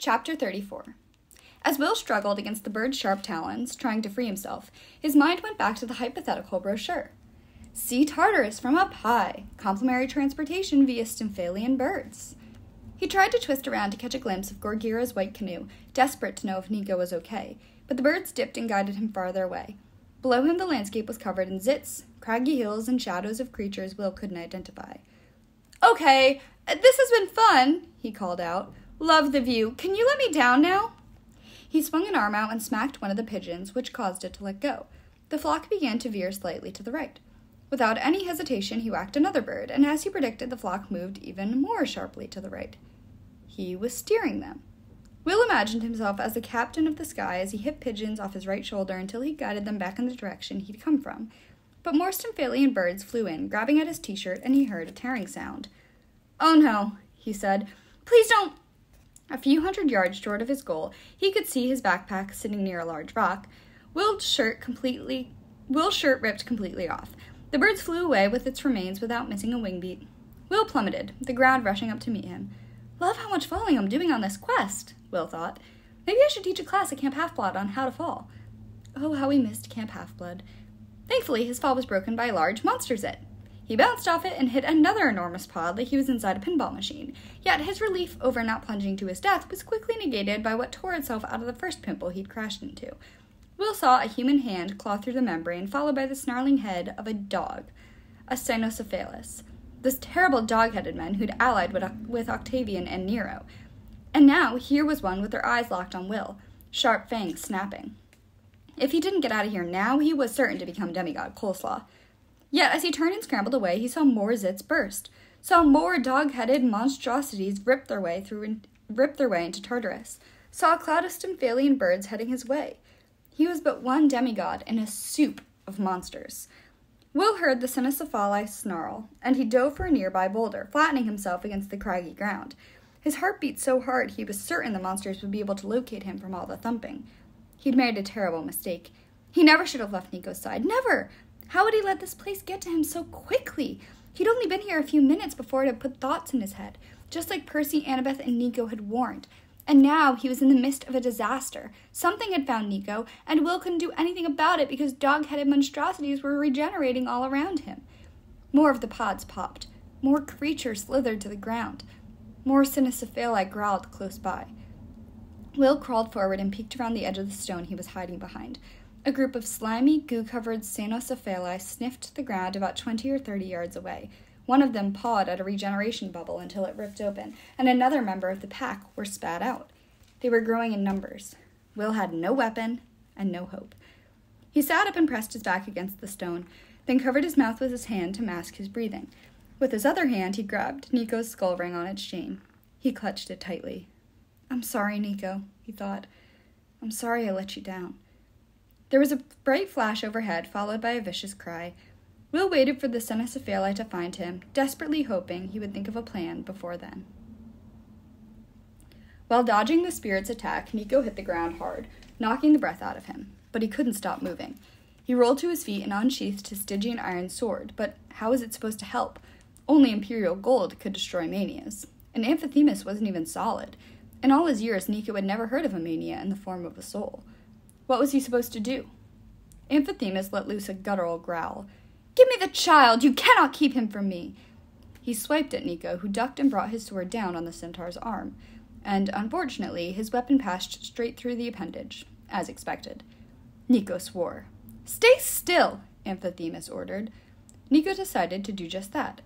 Chapter 34 As Will struggled against the bird's sharp talons, trying to free himself, his mind went back to the hypothetical brochure. See Tartarus from up high, complimentary transportation via Stymphalian birds. He tried to twist around to catch a glimpse of Gorgyra's white canoe, desperate to know if Nico was okay, but the birds dipped and guided him farther away. Below him, the landscape was covered in zits, craggy hills, and shadows of creatures Will couldn't identify. Okay, this has been fun, he called out. Love the view. Can you let me down now? He swung an arm out and smacked one of the pigeons, which caused it to let go. The flock began to veer slightly to the right. Without any hesitation, he whacked another bird, and as he predicted, the flock moved even more sharply to the right. He was steering them. Will imagined himself as the captain of the sky as he hit pigeons off his right shoulder until he guided them back in the direction he'd come from. But more Stymphalian birds flew in, grabbing at his t shirt, and he heard a tearing sound. Oh no, he said. Please don't. A few hundred yards short of his goal, he could see his backpack sitting near a large rock. Will's shirt completely Will's shirt ripped completely off. The birds flew away with its remains without missing a wing beat. Will plummeted, the crowd rushing up to meet him. Love how much falling I'm doing on this quest, Will thought. Maybe I should teach a class at Camp Half Blood on how to fall. Oh, how he missed Camp Half Blood. Thankfully, his fall was broken by a large monster zit. He bounced off it and hit another enormous pod like he was inside a pinball machine. Yet his relief over not plunging to his death was quickly negated by what tore itself out of the first pimple he'd crashed into. Will saw a human hand claw through the membrane, followed by the snarling head of a dog, a cynocephalus, this terrible dog headed man who'd allied with, with Octavian and Nero. And now here was one with their eyes locked on Will, sharp fangs snapping. If he didn't get out of here now, he was certain to become demigod coleslaw. Yet, as he turned and scrambled away, he saw more zits burst, saw more dog-headed monstrosities rip their way through rip their way into Tartarus, saw a cloud of Stymphalian birds heading his way. He was but one demigod in a soup of monsters. Will heard the cynocephali snarl, and he dove for a nearby boulder, flattening himself against the craggy ground. His heart beat so hard he was certain the monsters would be able to locate him from all the thumping. He'd made a terrible mistake. He never should have left Nico's side. Never! How had he let this place get to him so quickly? He'd only been here a few minutes before it had put thoughts in his head, just like Percy, Annabeth, and Nico had warned. And now he was in the midst of a disaster. Something had found Nico, and Will couldn't do anything about it because dog headed monstrosities were regenerating all around him. More of the pods popped. More creatures slithered to the ground. More cynocephali growled close by. Will crawled forward and peeked around the edge of the stone he was hiding behind. A group of slimy, goo covered cynocephali sniffed the ground about 20 or 30 yards away. One of them pawed at a regeneration bubble until it ripped open, and another member of the pack were spat out. They were growing in numbers. Will had no weapon and no hope. He sat up and pressed his back against the stone, then covered his mouth with his hand to mask his breathing. With his other hand, he grabbed Nico's skull ring on its chain. He clutched it tightly. I'm sorry, Nico, he thought. I'm sorry I let you down. There was a bright flash overhead, followed by a vicious cry. Will waited for the cynocephali to find him, desperately hoping he would think of a plan before then. While dodging the spirit's attack, Nico hit the ground hard, knocking the breath out of him. But he couldn't stop moving. He rolled to his feet and unsheathed his Stygian iron sword, but how was it supposed to help? Only Imperial gold could destroy manias. And Amphithemis wasn't even solid. In all his years, Nico had never heard of a mania in the form of a soul. What was he supposed to do? Amphithemis let loose a guttural growl. Give me the child! You cannot keep him from me! He swiped at Nico, who ducked and brought his sword down on the centaur's arm, and unfortunately, his weapon passed straight through the appendage, as expected. Nico swore. Stay still, Amphithemis ordered. Nico decided to do just that.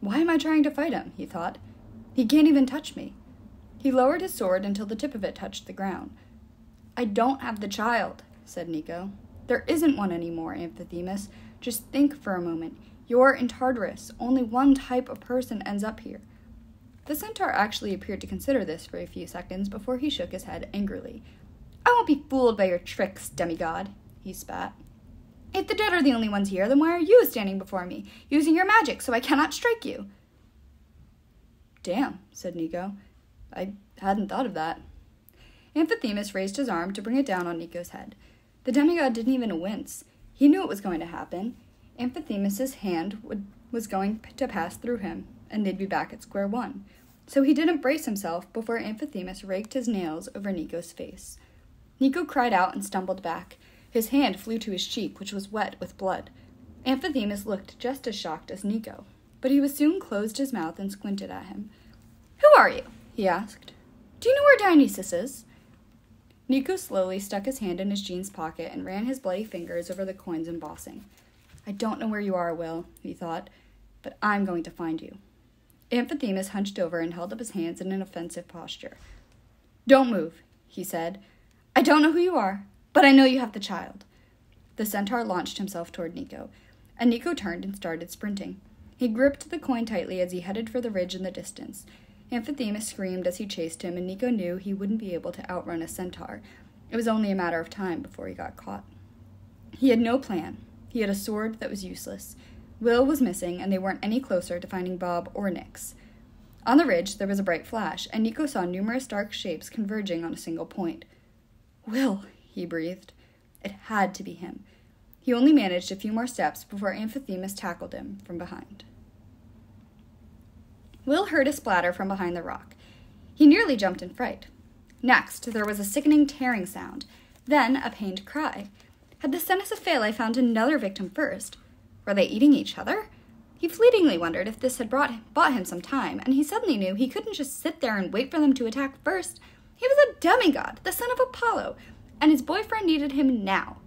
Why am I trying to fight him? he thought. He can't even touch me. He lowered his sword until the tip of it touched the ground. I don't have the child, said Nico. There isn't one anymore, Amphithemis. Just think for a moment. You're in Tartarus. Only one type of person ends up here. The centaur actually appeared to consider this for a few seconds before he shook his head angrily. I won't be fooled by your tricks, demigod, he spat. If the dead are the only ones here, then why are you standing before me, using your magic so I cannot strike you? Damn, said Nico. I hadn't thought of that. Amphithemis raised his arm to bring it down on Nico's head. The demigod didn't even wince. He knew it was going to happen. Amphithemis's hand would, was going to pass through him, and they'd be back at square one. so he didn't brace himself before Amphithemis raked his nails over Nico's face. Nico cried out and stumbled back. His hand flew to his cheek, which was wet with blood. Amphithemis looked just as shocked as Nico, but he was soon closed his mouth and squinted at him. Who are you? he asked. Do you know where Dionysus is? Nico slowly stuck his hand in his jeans pocket and ran his bloody fingers over the coin's embossing. I don't know where you are, Will, he thought, but I'm going to find you. Amphithemis hunched over and held up his hands in an offensive posture. Don't move, he said. I don't know who you are, but I know you have the child. The centaur launched himself toward Nico, and Nico turned and started sprinting. He gripped the coin tightly as he headed for the ridge in the distance. Amphithemis screamed as he chased him, and Nico knew he wouldn't be able to outrun a centaur. It was only a matter of time before he got caught. He had no plan. He had a sword that was useless. Will was missing, and they weren't any closer to finding Bob or Nix. On the ridge, there was a bright flash, and Nico saw numerous dark shapes converging on a single point. Will, he breathed. It had to be him. He only managed a few more steps before Amphithemis tackled him from behind. Will heard a splatter from behind the rock. He nearly jumped in fright. Next, there was a sickening tearing sound, then a pained cry. Had the Cynocephali found another victim first? Were they eating each other? He fleetingly wondered if this had brought, bought him some time, and he suddenly knew he couldn't just sit there and wait for them to attack first. He was a demigod, the son of Apollo, and his boyfriend needed him now.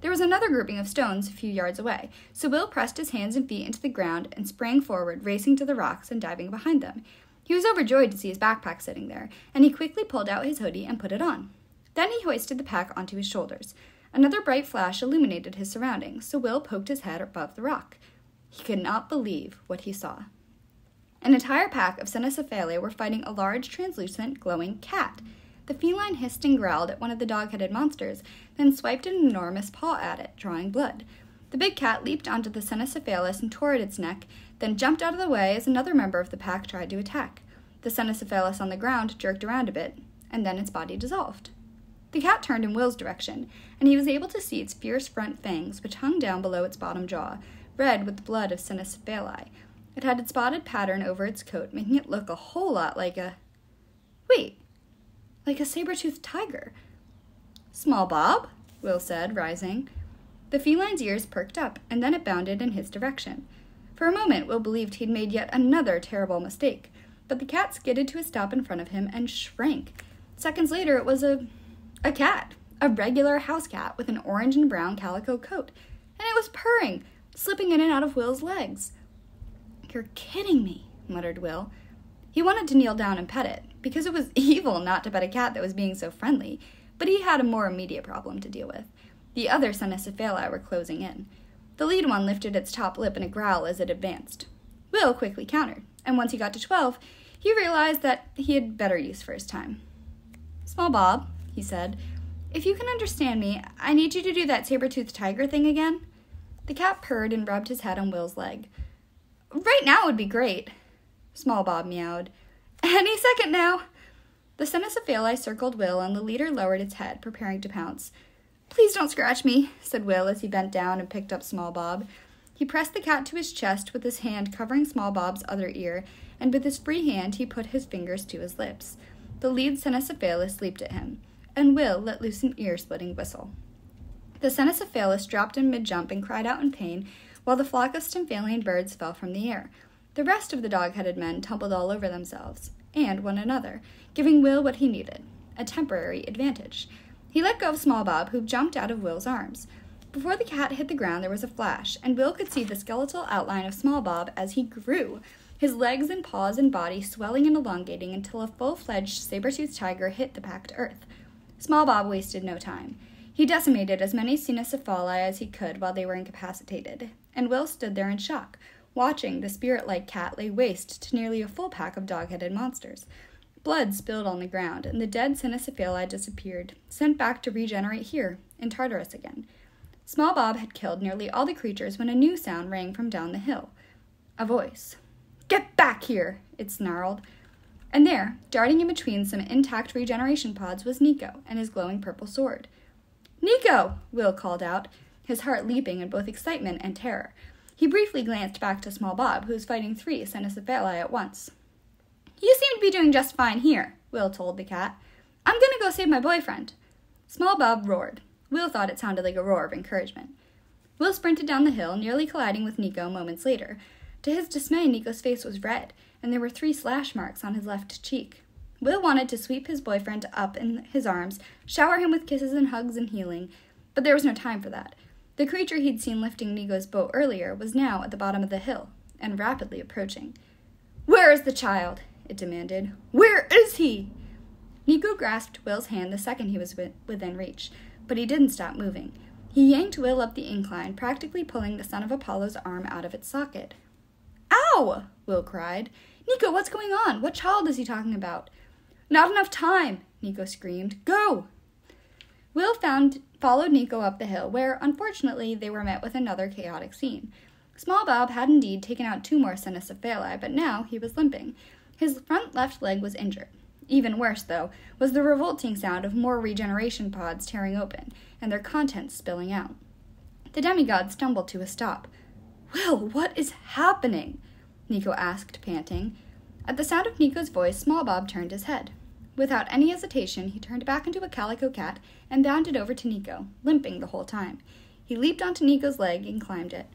There was another grouping of stones a few yards away, so Will pressed his hands and feet into the ground and sprang forward, racing to the rocks and diving behind them. He was overjoyed to see his backpack sitting there, and he quickly pulled out his hoodie and put it on. Then he hoisted the pack onto his shoulders. Another bright flash illuminated his surroundings, so Will poked his head above the rock. He could not believe what he saw. An entire pack of Cynocephali were fighting a large, translucent, glowing cat. The feline hissed and growled at one of the dog headed monsters, then swiped an enormous paw at it, drawing blood. The big cat leaped onto the Cynocephalus and tore at its neck, then jumped out of the way as another member of the pack tried to attack. The Cynocephalus on the ground jerked around a bit, and then its body dissolved. The cat turned in Will's direction, and he was able to see its fierce front fangs, which hung down below its bottom jaw, red with the blood of Cynocephali. It had a spotted pattern over its coat, making it look a whole lot like a. Wait, like a saber-toothed tiger. Small Bob, Will said, rising. The feline's ears perked up, and then it bounded in his direction. For a moment, Will believed he'd made yet another terrible mistake, but the cat skidded to a stop in front of him and shrank. Seconds later, it was a. a cat. A regular house cat with an orange and brown calico coat. And it was purring, slipping in and out of Will's legs. You're kidding me, muttered Will. He wanted to kneel down and pet it, because it was evil not to pet a cat that was being so friendly, but he had a more immediate problem to deal with. The other Cynocephali were closing in. The lead one lifted its top lip in a growl as it advanced. Will quickly countered, and once he got to twelve, he realized that he had better use for his time. Small Bob, he said, if you can understand me, I need you to do that saber-toothed tiger thing again. The cat purred and rubbed his head on Will's leg. Right now would be great. Small Bob meowed. Any second now. The Cynocephali circled Will, and the leader lowered its head, preparing to pounce. Please don't scratch me, said Will as he bent down and picked up Small Bob. He pressed the cat to his chest with his hand covering Small Bob's other ear, and with his free hand he put his fingers to his lips. The lead Cynocephalus leaped at him, and Will let loose an ear splitting whistle. The Cynocephalus dropped in mid jump and cried out in pain, while the flock of Stymphalian birds fell from the air. The rest of the dog headed men tumbled all over themselves, and one another, giving Will what he needed a temporary advantage. He let go of Small Bob, who jumped out of Will's arms. Before the cat hit the ground, there was a flash, and Will could see the skeletal outline of Small Bob as he grew, his legs and paws and body swelling and elongating until a full fledged saber toothed tiger hit the packed earth. Small Bob wasted no time. He decimated as many Cynocephali as he could while they were incapacitated, and Will stood there in shock, watching the spirit like cat lay waste to nearly a full pack of dog headed monsters. Blood spilled on the ground, and the dead Cynocephali disappeared, sent back to regenerate here, in Tartarus again. Small Bob had killed nearly all the creatures when a new sound rang from down the hill. A voice. Get back here! it snarled. And there, darting in between some intact regeneration pods, was Nico and his glowing purple sword. Nico! Will called out, his heart leaping in both excitement and terror. He briefly glanced back to small Bob, who was fighting three Cynocephali at once. You seem to be doing just fine here, Will told the cat. I'm gonna go save my boyfriend. Small Bob roared. Will thought it sounded like a roar of encouragement. Will sprinted down the hill, nearly colliding with Nico moments later. To his dismay, Nico's face was red, and there were three slash marks on his left cheek. Will wanted to sweep his boyfriend up in his arms, shower him with kisses and hugs and healing, but there was no time for that. The creature he'd seen lifting Nico's boat earlier was now at the bottom of the hill, and rapidly approaching. Where is the child? it demanded. Where is he? Nico grasped Will's hand the second he was within reach, but he didn't stop moving. He yanked Will up the incline, practically pulling the son of Apollo's arm out of its socket. Ow! Will cried. Nico, what's going on? What child is he talking about? Not enough time, Nico screamed. Go! Will found, followed Nico up the hill, where, unfortunately, they were met with another chaotic scene. Small Bob had indeed taken out two more Cynocephali, but now he was limping. His front left leg was injured. Even worse, though, was the revolting sound of more regeneration pods tearing open, and their contents spilling out. The demigod stumbled to a stop. Will, what is happening? Nico asked, panting. At the sound of Nico's voice, Small Bob turned his head. Without any hesitation, he turned back into a calico cat and bounded over to Nico, limping the whole time. He leaped onto Nico's leg and climbed it.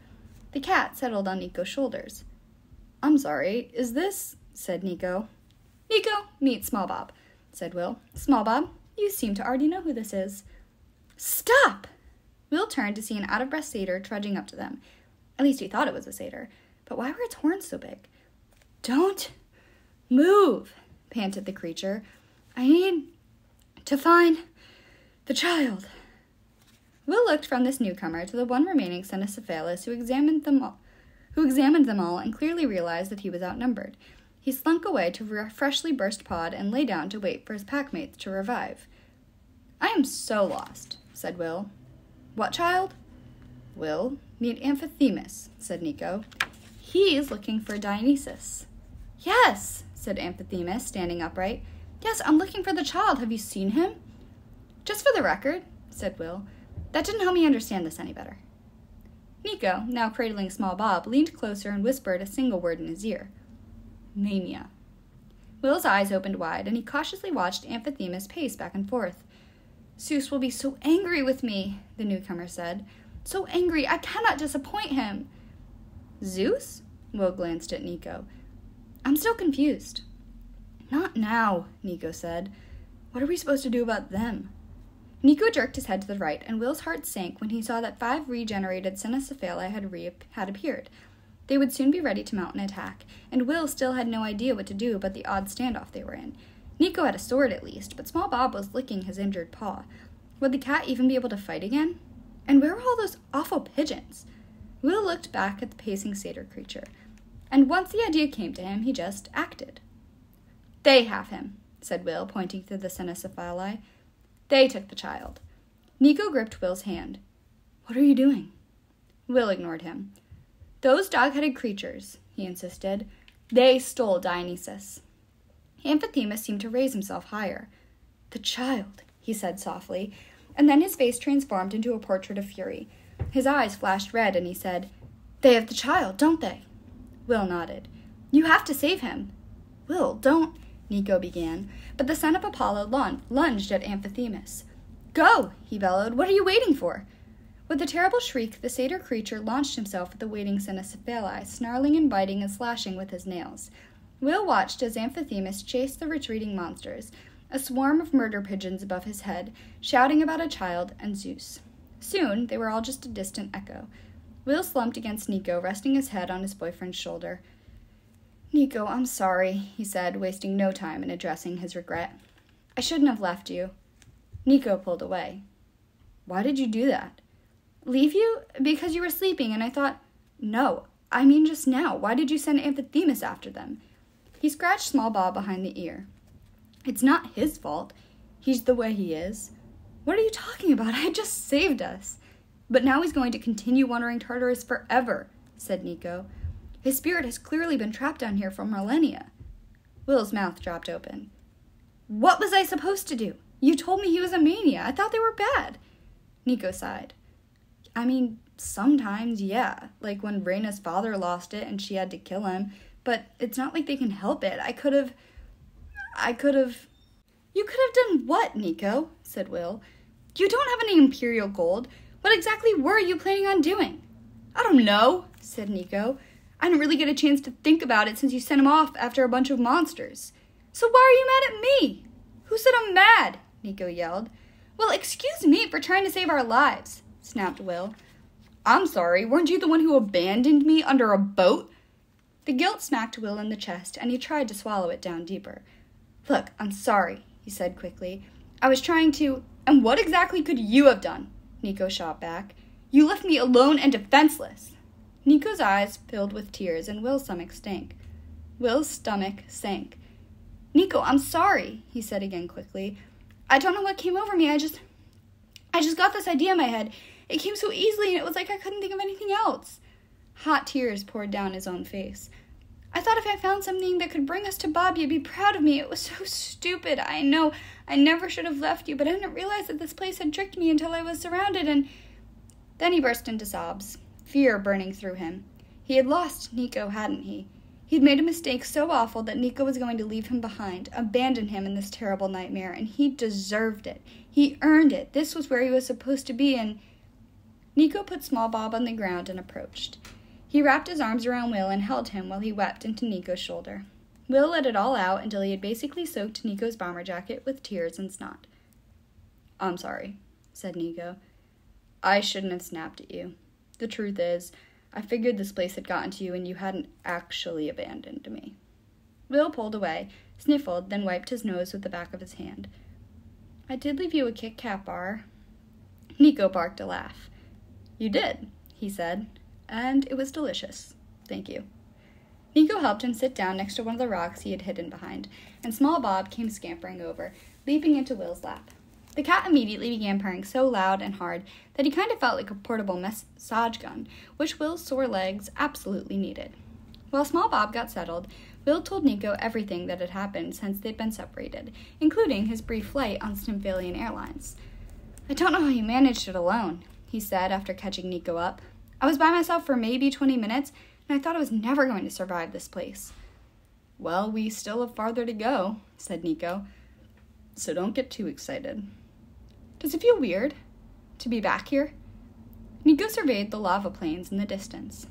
The cat settled on Nico's shoulders. I'm sorry, is this? said Nico. Nico, meet Small Bob, said Will. Small Bob, you seem to already know who this is. Stop! Will turned to see an out of breath satyr trudging up to them. At least he thought it was a satyr. But why were its horns so big? Don't move, panted the creature. I need to find the child. Will looked from this newcomer to the one remaining Cynocephalus who examined them all, who examined them all and clearly realized that he was outnumbered. He slunk away to a freshly burst pod and lay down to wait for his packmates to revive. I am so lost, said Will. What child? Will, need Amphithemis, said Nico. He's looking for Dionysus. Yes, said Amphithemis, standing upright. Yes, I'm looking for the child. Have you seen him? Just for the record, said Will. That didn't help me understand this any better. Nico, now cradling small Bob, leaned closer and whispered a single word in his ear. Mania. Will's eyes opened wide, and he cautiously watched Amphithemis pace back and forth. Zeus will be so angry with me, the newcomer said. So angry, I cannot disappoint him. Zeus? Will glanced at Nico. I'm still confused. Not now, Nico said. What are we supposed to do about them? Nico jerked his head to the right, and Will's heart sank when he saw that five regenerated Cynocephali had, had appeared, they would soon be ready to mount an attack, and Will still had no idea what to do about the odd standoff they were in. Nico had a sword at least, but Small Bob was licking his injured paw. Would the cat even be able to fight again? And where were all those awful pigeons? Will looked back at the pacing satyr creature, and once the idea came to him, he just acted. They have him, said Will, pointing to the Cynocephali. They took the child. Nico gripped Will's hand. What are you doing? Will ignored him. Those dog headed creatures, he insisted, they stole Dionysus. Amphithemis seemed to raise himself higher. The child, he said softly, and then his face transformed into a portrait of fury. His eyes flashed red, and he said, They have the child, don't they? Will nodded. You have to save him. Will, don't, Nico began, but the son of Apollo lunged at Amphithemis. Go, he bellowed. What are you waiting for? With a terrible shriek, the satyr creature launched himself at the waiting Cynocephali, snarling and biting and slashing with his nails. Will watched as Amphithemis chased the retreating monsters, a swarm of murder pigeons above his head, shouting about a child and Zeus. Soon, they were all just a distant echo. Will slumped against Nico, resting his head on his boyfriend's shoulder. Nico, I'm sorry, he said, wasting no time in addressing his regret. I shouldn't have left you. Nico pulled away. Why did you do that? Leave you? Because you were sleeping, and I thought, no, I mean just now. Why did you send Amphithemis after them? He scratched Small Bob behind the ear. It's not his fault. He's the way he is. What are you talking about? I just saved us. But now he's going to continue wandering Tartarus forever, said Nico. His spirit has clearly been trapped down here for millennia. Will's mouth dropped open. What was I supposed to do? You told me he was a mania. I thought they were bad. Nico sighed. I mean, sometimes, yeah. Like when Reyna's father lost it and she had to kill him. But it's not like they can help it. I could have. I could have. You could have done what, Nico? said Will. You don't have any Imperial gold. What exactly were you planning on doing? I don't know, said Nico. I didn't really get a chance to think about it since you sent him off after a bunch of monsters. So why are you mad at me? Who said I'm mad? Nico yelled. Well, excuse me for trying to save our lives, snapped Will. I'm sorry, weren't you the one who abandoned me under a boat? The guilt smacked Will in the chest, and he tried to swallow it down deeper. Look, I'm sorry, he said quickly. I was trying to. And what exactly could you have done? Nico shot back. You left me alone and defenseless. Nico's eyes filled with tears, and Will's stomach stank. Will's stomach sank. Nico, I'm sorry, he said again quickly. I don't know what came over me. I just. I just got this idea in my head. It came so easily, and it was like I couldn't think of anything else. Hot tears poured down his own face. I thought if I found something that could bring us to Bob, you'd be proud of me. It was so stupid. I know I never should have left you, but I didn't realize that this place had tricked me until I was surrounded, and. Then he burst into sobs, fear burning through him. He had lost Nico, hadn't he? He'd made a mistake so awful that Nico was going to leave him behind, abandon him in this terrible nightmare, and he deserved it. He earned it. This was where he was supposed to be, and. Nico put Small Bob on the ground and approached. He wrapped his arms around Will and held him while he wept into Nico's shoulder. Will let it all out until he had basically soaked Nico's bomber jacket with tears and snot. I'm sorry, said Nico. I shouldn't have snapped at you. The truth is, I figured this place had gotten to you and you hadn't actually abandoned me. Will pulled away, sniffled, then wiped his nose with the back of his hand. I did leave you a Kit Kat bar. Nico barked a laugh. You did, he said, and it was delicious. Thank you. Nico helped him sit down next to one of the rocks he had hidden behind, and small Bob came scampering over, leaping into Will's lap. The cat immediately began purring so loud and hard that he kind of felt like a portable massage gun, which Will's sore legs absolutely needed. While Small Bob got settled, Will told Nico everything that had happened since they'd been separated, including his brief flight on Stymphalian Airlines. I don't know how you managed it alone, he said after catching Nico up. I was by myself for maybe 20 minutes, and I thought I was never going to survive this place. Well, we still have farther to go, said Nico. So don't get too excited. Does it feel weird to be back here? Nico surveyed the lava plains in the distance.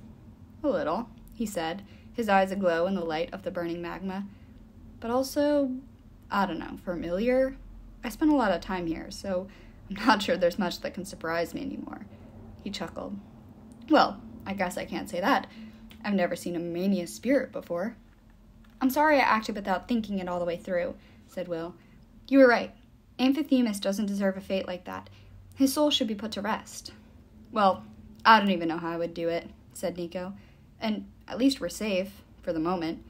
A little, he said, his eyes aglow in the light of the burning magma. But also, I don't know, familiar? I spent a lot of time here, so I'm not sure there's much that can surprise me anymore. He chuckled. Well, I guess I can't say that. I've never seen a mania spirit before. I'm sorry I acted without thinking it all the way through, said Will. You were right. Amphithemis doesn't deserve a fate like that. His soul should be put to rest. Well, I don't even know how I would do it, said Nico. And at least we're safe, for the moment.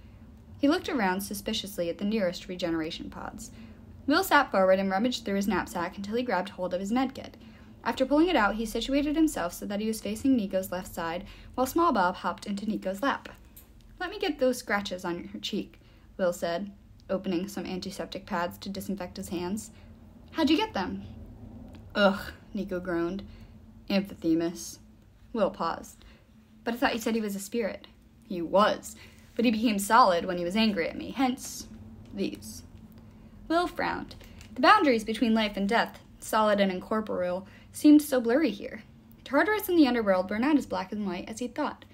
He looked around suspiciously at the nearest regeneration pods. Will sat forward and rummaged through his knapsack until he grabbed hold of his medkit. After pulling it out, he situated himself so that he was facing Nico's left side, while Small Bob hopped into Nico's lap. Let me get those scratches on your cheek, Will said, opening some antiseptic pads to disinfect his hands. How'd you get them? Ugh, Nico groaned. Amphithemis. Will paused. But I thought you said he was a spirit. He was, but he became solid when he was angry at me, hence these. Will frowned. The boundaries between life and death, solid and incorporeal, seemed so blurry here. Tartarus and the underworld were not as black and white as he'd thought.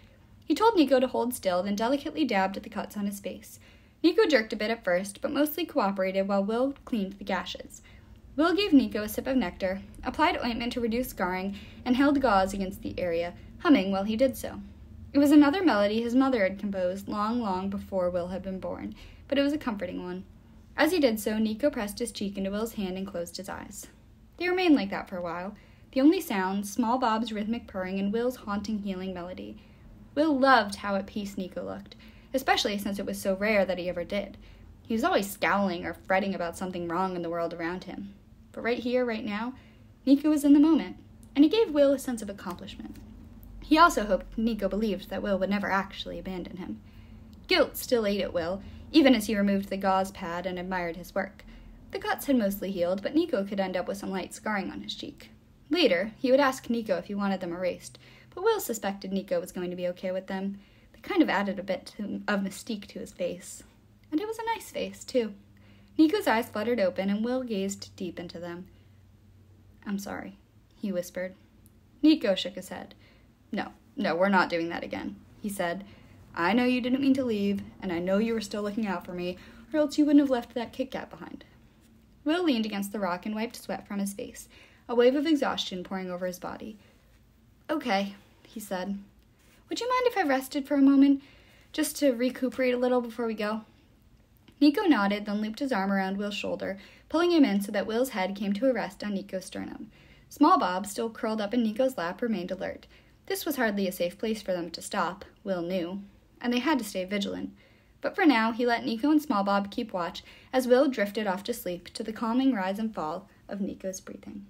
He told Nico to hold still, then delicately dabbed at the cuts on his face. Nico jerked a bit at first, but mostly cooperated while Will cleaned the gashes. Will gave Nico a sip of nectar, applied ointment to reduce scarring, and held gauze against the area, humming while he did so. It was another melody his mother had composed long, long before Will had been born, but it was a comforting one. As he did so, Nico pressed his cheek into Will's hand and closed his eyes. They remained like that for a while, the only sounds, small Bob's rhythmic purring and Will's haunting healing melody. Will loved how at peace Nico looked, especially since it was so rare that he ever did. He was always scowling or fretting about something wrong in the world around him. But right here, right now, Nico was in the moment, and it gave Will a sense of accomplishment. He also hoped Nico believed that Will would never actually abandon him. Guilt still ate at Will, even as he removed the gauze pad and admired his work. The cuts had mostly healed, but Nico could end up with some light scarring on his cheek. Later, he would ask Nico if he wanted them erased, but Will suspected Nico was going to be okay with them. They kind of added a bit to, of mystique to his face. And it was a nice face, too. Nico's eyes fluttered open, and Will gazed deep into them. I'm sorry, he whispered. Nico shook his head. No, no, we're not doing that again, he said. I know you didn't mean to leave, and I know you were still looking out for me, or else you wouldn't have left that Kit Kat behind. Will leaned against the rock and wiped sweat from his face, a wave of exhaustion pouring over his body. Okay, he said. Would you mind if I rested for a moment, just to recuperate a little before we go? Nico nodded, then looped his arm around Will's shoulder, pulling him in so that Will's head came to a rest on Nico's sternum. Small Bob, still curled up in Nico's lap, remained alert. This was hardly a safe place for them to stop, Will knew, and they had to stay vigilant. But for now, he let Nico and Small Bob keep watch as Will drifted off to sleep to the calming rise and fall of Nico's breathing.